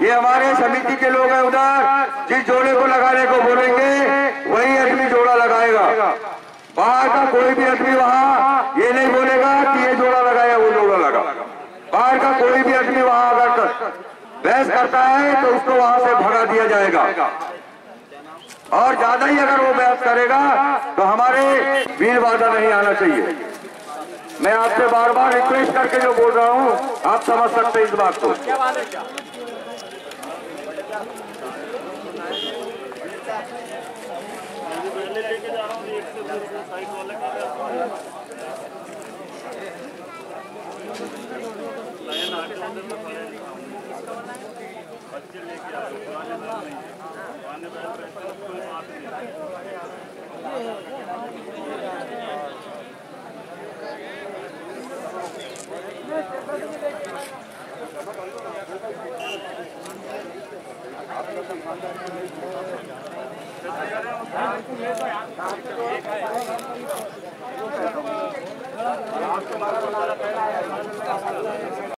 ये हमारे समिति के लोग हैं उधर जिस जोड़े को लगाने को बोलेंगे, वही आदमी जोड़ा लगाएगा। बाहर का कोई भी आदमी वहाँ ये नहीं बोलेगा कि ये जोड़ा लगाया, वो जोड़ा लगा। बाहर का कोई भी आदमी वहाँ अगर बहस करता है तो उसको वहाँ से भगा दिया जाएगा। और ज़्यादा ही अगर वो बहस करेगा तो हमारे भीड़ बाधा नहीं आना चाहिए। मैं आपसे बार बार रिक्वेस्ट करके जो बोल रहा हूँ, आप समझ सकते इस बात को। लेके आ आपको हमारा बनाना पहला है